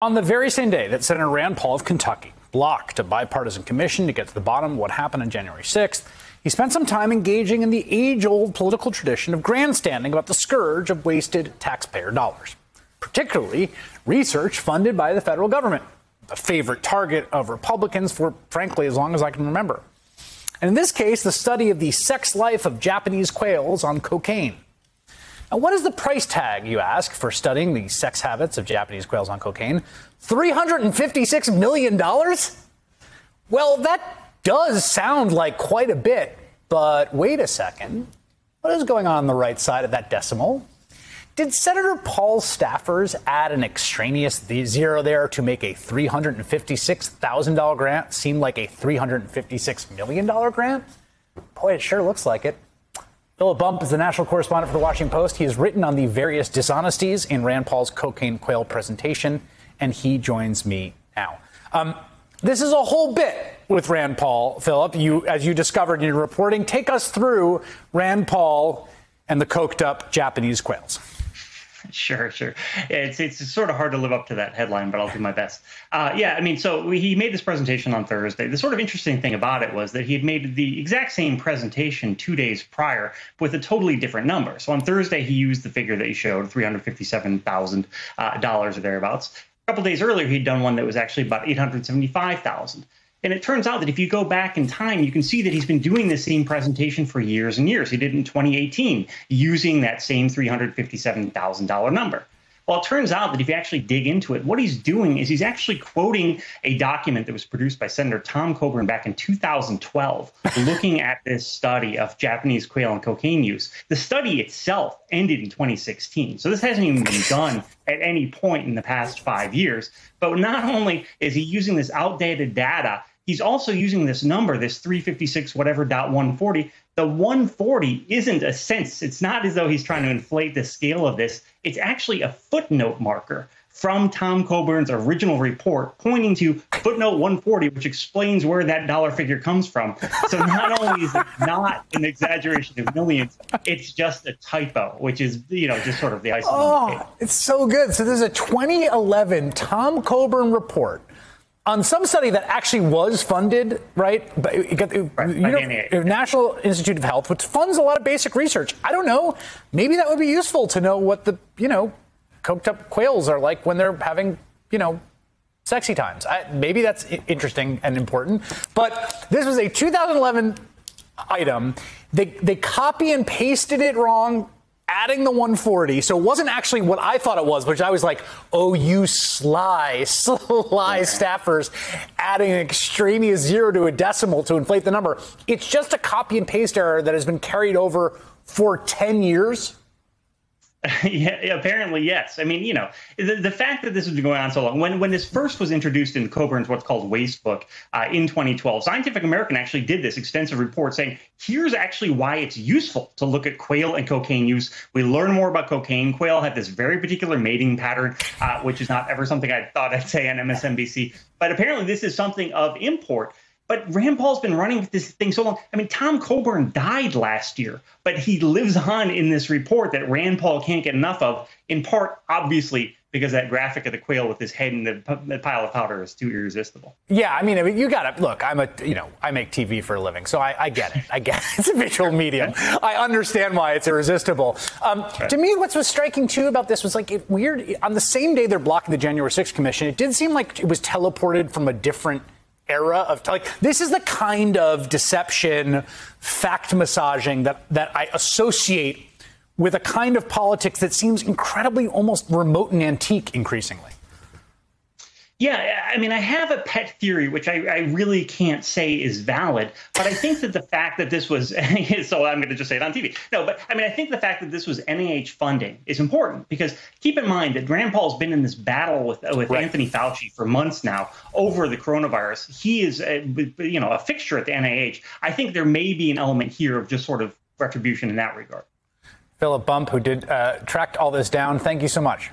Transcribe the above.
On the very same day that Senator Rand Paul of Kentucky blocked a bipartisan commission to get to the bottom of what happened on January 6th, he spent some time engaging in the age old political tradition of grandstanding about the scourge of wasted taxpayer dollars, particularly research funded by the federal government, a favorite target of Republicans for, frankly, as long as I can remember. And in this case, the study of the sex life of Japanese quails on cocaine. Now, what is the price tag, you ask, for studying the sex habits of Japanese quails on cocaine? $356 million? Well, that does sound like quite a bit, but wait a second. What is going on on the right side of that decimal? Did Senator Paul staffers add an extraneous zero there to make a $356,000 grant seem like a $356 million grant? Boy, it sure looks like it. Philip Bump is the national correspondent for the Washington Post. He has written on the various dishonesties in Rand Paul's cocaine quail presentation, and he joins me now. Um, this is a whole bit with Rand Paul, Philip. You, as you discovered in your reporting, take us through Rand Paul and the coked up Japanese quails. Sure, sure. It's it's sort of hard to live up to that headline, but I'll do my best. Uh, yeah, I mean, so he made this presentation on Thursday. The sort of interesting thing about it was that he had made the exact same presentation two days prior with a totally different number. So on Thursday, he used the figure that he showed, three hundred fifty-seven thousand uh, dollars or thereabouts. A couple days earlier, he'd done one that was actually about eight hundred seventy-five thousand. And it turns out that if you go back in time, you can see that he's been doing the same presentation for years and years. He did in 2018 using that same $357,000 number. Well, it turns out that if you actually dig into it, what he's doing is he's actually quoting a document that was produced by Senator Tom Coburn back in 2012, looking at this study of Japanese quail and cocaine use. The study itself ended in 2016. So this hasn't even been done at any point in the past five years. But not only is he using this outdated data, he's also using this number, this 356 whatever dot 140, the 140 isn't a sense. It's not as though he's trying to inflate the scale of this. It's actually a footnote marker from Tom Coburn's original report pointing to footnote 140, which explains where that dollar figure comes from. So not only is it not an exaggeration of millions, it's just a typo, which is, you know, just sort of the icing oh, on the cake. It's so good. So there's a 2011 Tom Coburn report on some study that actually was funded, right? But right, you know, uh, National Institute of Health, which funds a lot of basic research. I don't know. Maybe that would be useful to know what the you know coked up quails are like when they're having you know sexy times. I, maybe that's interesting and important. But this was a 2011 item. They they copy and pasted it wrong adding the 140. So it wasn't actually what I thought it was, which I was like, oh, you sly, sly staffers adding an extraneous zero to a decimal to inflate the number. It's just a copy and paste error that has been carried over for 10 years. yeah, apparently, yes. I mean, you know, the, the fact that this has been going on so long, when, when this first was introduced in Coburn's what's called Waste Book uh, in 2012, Scientific American actually did this extensive report saying, here's actually why it's useful to look at quail and cocaine use. We learn more about cocaine. Quail have this very particular mating pattern, uh, which is not ever something I thought I'd say on MSNBC. But apparently, this is something of import. But Rand Paul's been running with this thing so long. I mean, Tom Coburn died last year, but he lives on in this report that Rand Paul can't get enough of, in part, obviously, because that graphic of the quail with his head in the, pile of powder is too irresistible. Yeah, I mean, I mean you got to look. I'm a, you know, I make TV for a living, so I, I get it. I get it. It's a visual medium. I understand why it's irresistible. Um, right. To me, what was striking too about this was like it weird. On the same day they're blocking the January 6th commission, it did seem like it was teleported from a different era of like this is the kind of deception, fact massaging that that I associate with a kind of politics that seems incredibly almost remote and antique increasingly. Yeah, I mean, I have a pet theory, which I, I, really can't say is valid, but I think that the fact that this was, so I'm going to just say it on TV. No, but I mean, I think the fact that this was NIH funding is important because keep in mind that Rand Paul's been in this battle with, with right. Anthony Fauci for months now over the coronavirus. He is, a, you know, a fixture at the NIH. I think there may be an element here of just sort of retribution in that regard. Philip Bump, who did uh, tracked all this down, thank you so much.